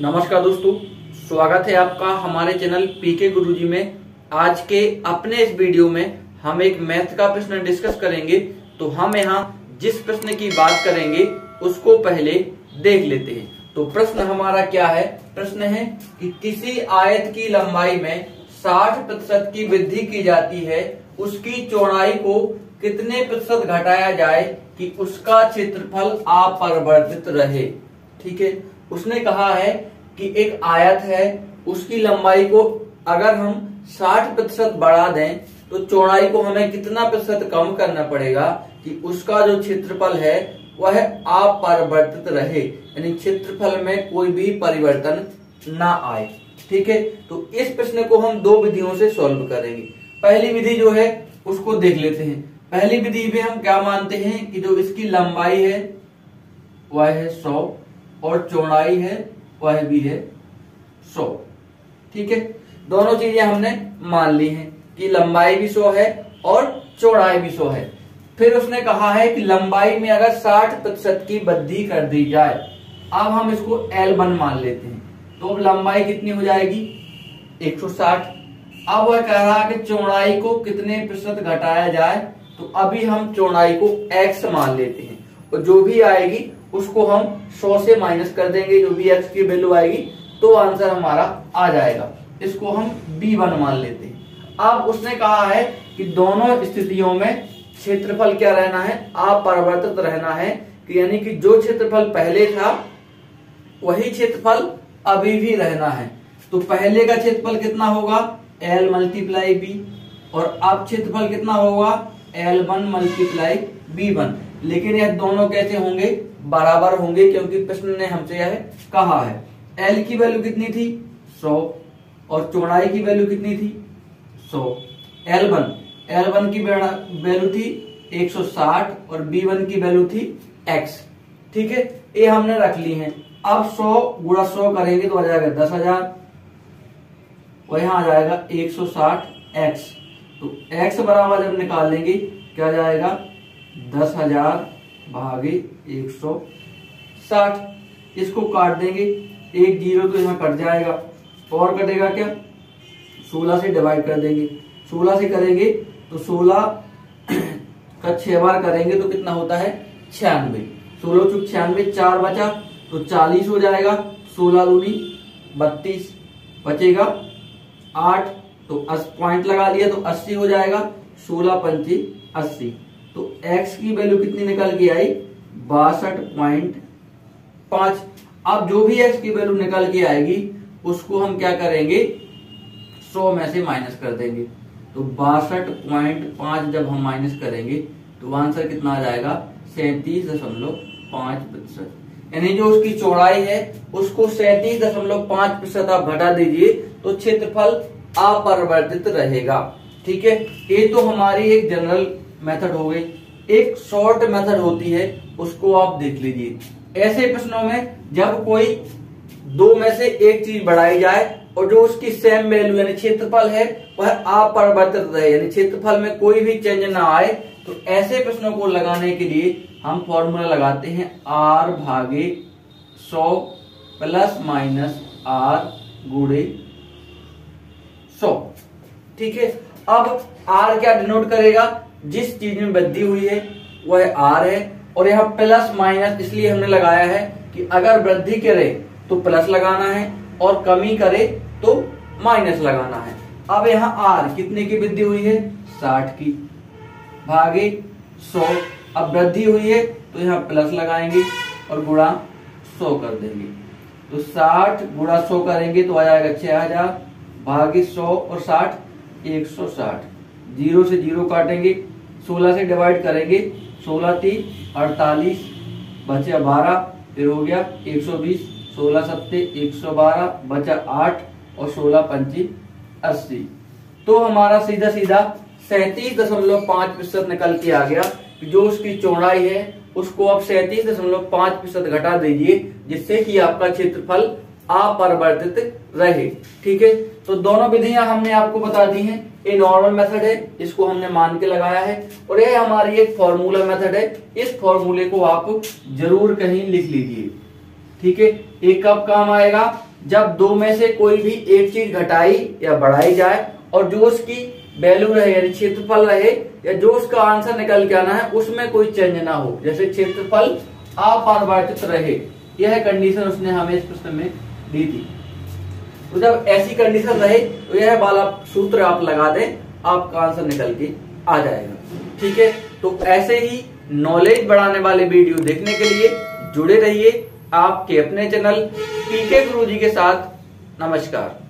नमस्कार दोस्तों, स्वागत है आपका हमारे चैनल पीके गुरुजी में। आज के अपने इस वीडियो में हम एक मैथ का प्रश्न डिस्कस करेंगे। तो हम यहाँ जिस प्रश्न की बात करेंगे, उसको पहले देख लेते हैं। तो प्रश्न हमारा क्या है? प्रश्न है कि किसी आयत की लंबाई में 60 प्रतिशत की वृद्धि की जाती है, उसकी चौड़ाई को कितने प्रतिशत घटाया जाए कि उसका क्षेत्रफल अपरिवर्तित रहे? ठीक है? उसने कहा है कि एक आयत है, उसकी लंबाई को अगर हम 60 प्रतिशत बढ़ा दें तो चौड़ाई को हमें कितना प्रतिशत कम करना पड़ेगा कि उसका जो क्षेत्रफल है, वह अपरिवर्तित रहे, यानी क्षेत्रफल में कोई भी परिवर्तन ना आए। ठीक है? तो इस प्रश्न को हम दो विधियों से सॉल्व करेंगे। पहली विधि जो है, उसको देख लेते हैं। पहली विधि में हम क्या मानते हैं कि जो इसकी लंबाई है, वह है सौ। और चौड़ाई है, वह भी है सौ। ठीक है? दोनों चीज़ें हमने मान ली हैं कि लंबाई भी सौ है और चौड़ाई भी सौ है। फिर उसने कहा है कि लंबाई में अगर 60 प्रतिशत की वृद्धि कर दी जाए, अब हम इसको एल वन मान लेते हैं। तो अब लंबाई कितनी हो जाएगी? 160 अब वह कह रहा है कि चौड़ाई को कितने प्रतिशत घटाया जाए तो अभी हम चौड़ाई को x मान लेते हैं। और जो भी आएगी उसको हम 100 से माइनस कर देंगे, जो भी x की वैल्यू आएगी तो आंसर हमारा आ जाएगा। इसको हम b1 मान लेते हैं। अब उसने कहा है कि दोनों स्थितियों में क्षेत्रफल क्या रहना है? अपरिवर्तित रहना है। कि यानी कि जो क्षेत्रफल पहले था, वही क्षेत्रफल अभी भी रहना है। तो पहले का क्षेत्रफल कितना होगा? एल मल्टीप्लाई बी और अब क्षेत्रफल कितना होगा? L one multiply B one लेकिन यह दोनों कैसे होंगे? बराबर होंगे क्योंकि प्रश्न ने हमसे यह कहा है। एल की वैल्यू कितनी थी? सौ। और चौड़ाई की वैल्यू कितनी थी? सौ। L one. एल वन की वैल्यू थी 160 और बी वन की वैल्यू थी एक्स ठीक है? ये हमने रख ली है। अब 100 गुणा 100 करेंगे तो आ जाएगा दस हज़ार। और यहाँ आ जाएगा 160 एक्स तो x बराबर जब निकाल लेंगे, क्या जाएगा? दस हज़ार भागे एक सौ साठ। इसको काट देंगे। एक ज़ीरो तो यहाँ कट जाएगा। और कटेगा क्या? सोलह से डिवाइड कर देंगे। सोलह से करेंगे तो सोलह का छह बार करेंगे तो कितना होता है? छियानवे। सोलह चुक छियानवे, चार बचा तो चालीस हो जाएगा। सोलह दूनी बत्तीस बचेगा। आठ तो पॉइंट लगा लिया तो अस्सी हो जाएगा। सोलह पंची अस्सी। तो x की वैल्यू कितनी निकल के आई? बासठ पॉइंट पाँच। अब जो भी x की वैल्यू निकल के आएगी, उसको हम क्या करेंगे? सौ में से माइनस कर देंगे। तो बासठ पॉइंट पाँच जब हम माइनस करेंगे तो आंसर कितना आ जाएगा? सैतीस दशमलव पाँच प्रतिशत। यानी जो उसकी चौड़ाई है, उसको सैतीस दशमलव पाँच प्रतिशत आप घटा दीजिए तो क्षेत्रफल अपरिवर्तित रहेगा। ठीक है? ये तो हमारी एक जनरल मेथड हो गई। एक शॉर्ट मेथड होती है, उसको आप देख लीजिए। ऐसे प्रश्नों में जब कोई दो में से एक चीज़ बढ़ाई जाए और जो उसकी सेम वैल्यू यानी क्षेत्रफल है, वह अपरिवर्तित रहे, यानी क्षेत्रफल में कोई भी चेंज ना आए तो ऐसे प्रश्नों को लगाने के लिए हम फॉर्मूला लगाते हैं आर भागे सौ प्लस माइनस आर गुड़े सौ। ठीक है? अब आर क्या डिनोट करेगा? जिस चीज़ में वृद्धि हुई है, वह आर है और यहाँ प्लस माइनस इसलिए हमने लगाया है कि अगर वृद्धि करे तो प्लस लगाना है और कमी करे तो माइनस लगाना है। अब यहाँ आर कितने की वृद्धि हुई है? साठ की। भागे सौ। अब वृद्धि हुई है तो यहाँ प्लस लगाएँगे और गुणा सौ कर देंगे। तो साठ गुणा सौ करेंगे तो आ जाएगा छह हज़ार। भागे सौ और साठ, एक सौ साठ। ज़ीरो से ज़ीरो काटेंगे सोलह से डिवाइड करेंगे, सोलह तीन, अड़तालीस, बचा बारह, फिर हो गया एक सौ बीस, सोलह सत्ते, एक सौ बारह, बचा आठ और सोलह पंची अस्सी। तो हमारा सीधा सीधा सैतीस दशमलव पाँच प्रतिशत निकल के आ गया जो उसकी चौड़ाई है, उसको आप सैतीस दशमलव पाँच प्रतिशत घटा दीजिए, जिससे कि आपका क्षेत्रफल अपरिवर्तित रहे, ठीक है? तो दोनों विधियाँ हमने आपको बता दी हैं। ये नॉर्मल मेथड है, इसको हमने मान के लगाया है। और ये हमारी एक फॉर्मूला मेथड है। इस फॉर्मूले को आप ज़रूर कहीं लिख लीजिए, ठीक है? एक कब काम आएगा? जब दो में से कोई भी एक चीज़ घटाई या बढ़ाई जाए और जो उसकी वैल्यू रहे, यानी क्षेत्रफल रहे, या जो उसका आंसर निकल के आना है, उसमें कोई चेंज ना हो। जैसे क्षेत्रफल अपरिवर्तित रहे। यह कंडीशन उसने हमें इस प्रश्न में दी थी। तो जब ऐसी कंडीशन रहे तो यह वाला सूत्र आप लगा दें, आपका आंसर निकल के आ जाएगा। ठीक है? तो ऐसे ही नॉलेज बढ़ाने वाले वीडियो देखने के लिए जुड़े रहिए आपके अपने चैनल पीके गुरु जी के साथ। नमस्कार।